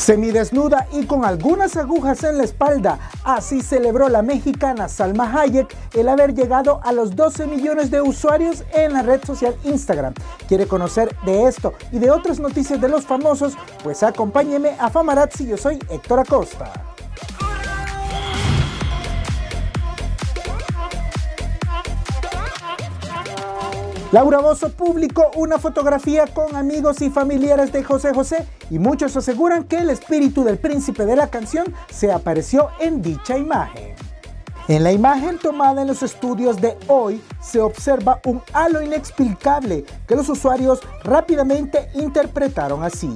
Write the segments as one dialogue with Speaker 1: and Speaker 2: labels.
Speaker 1: Semidesnuda y con algunas agujas en la espalda, así celebró la mexicana Salma Hayek el haber llegado a los 12 millones de usuarios en la red social Instagram. ¿Quiere conocer de esto y de otras noticias de los famosos? Pues acompáñeme a Famarazzi, yo soy Héctor Acosta. Laura Bozo publicó una fotografía con amigos y familiares de José José y muchos aseguran que el espíritu del príncipe de la canción se apareció en dicha imagen. En la imagen tomada en los estudios de hoy se observa un halo inexplicable que los usuarios rápidamente interpretaron así.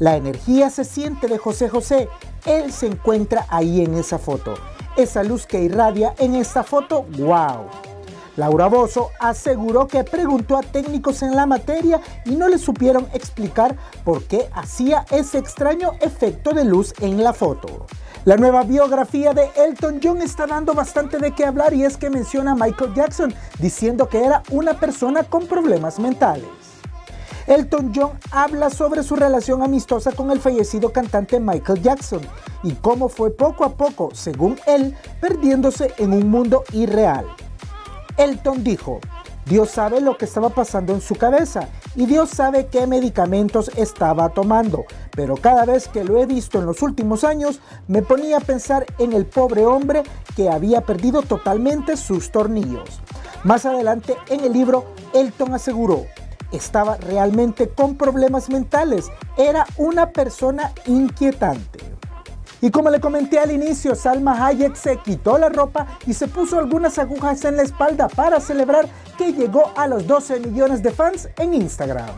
Speaker 1: La energía se siente de José José, él se encuentra ahí en esa foto. Esa luz que irradia en esta foto, wow. Laura Bozo aseguró que preguntó a técnicos en la materia y no le supieron explicar por qué hacía ese extraño efecto de luz en la foto. La nueva biografía de Elton John está dando bastante de qué hablar y es que menciona a Michael Jackson diciendo que era una persona con problemas mentales. Elton John habla sobre su relación amistosa con el fallecido cantante Michael Jackson y cómo fue poco a poco, según él, perdiéndose en un mundo irreal. Elton dijo, Dios sabe lo que estaba pasando en su cabeza y Dios sabe qué medicamentos estaba tomando, pero cada vez que lo he visto en los últimos años me ponía a pensar en el pobre hombre que había perdido totalmente sus tornillos. Más adelante en el libro, Elton aseguró, estaba realmente con problemas mentales, era una persona inquietante. Y como le comenté al inicio, Salma Hayek se quitó la ropa y se puso algunas agujas en la espalda para celebrar que llegó a los 12 millones de fans en Instagram.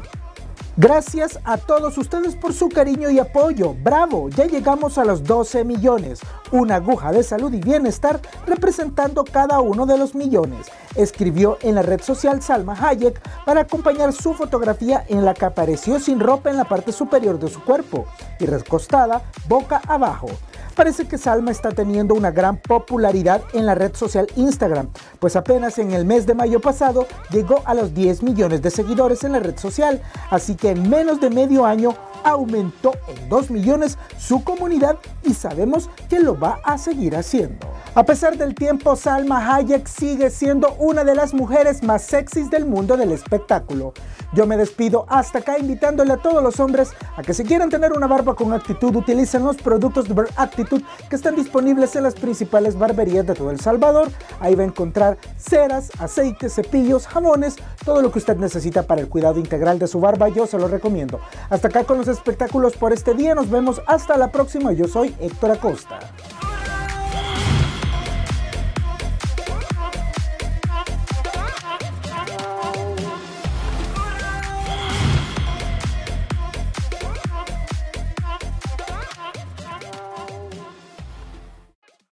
Speaker 1: Gracias a todos ustedes por su cariño y apoyo. Bravo, ya llegamos a los 12 millones. Una aguja de salud y bienestar representando cada uno de los millones. Escribió en la red social Salma Hayek para acompañar su fotografía en la que apareció sin ropa en la parte superior de su cuerpo y recostada boca abajo. Parece que Salma está teniendo una gran popularidad en la red social Instagram, pues apenas en el mes de mayo pasado llegó a los 10 millones de seguidores en la red social, así que en menos de medio año aumentó en 2 millones su comunidad y sabemos que lo va a seguir haciendo. A pesar del tiempo, Salma Hayek sigue siendo una de las mujeres más sexys del mundo del espectáculo. Yo me despido hasta acá invitándole a todos los hombres a que si quieren tener una barba con actitud utilicen los productos de Ver Actitud que están disponibles en las principales barberías de todo El Salvador. Ahí va a encontrar ceras, aceites, cepillos, jabones, todo lo que usted necesita para el cuidado integral de su barba. Yo se lo recomiendo. Hasta acá con los espectáculos por este día. Nos vemos hasta la próxima. Yo soy Héctor Acosta.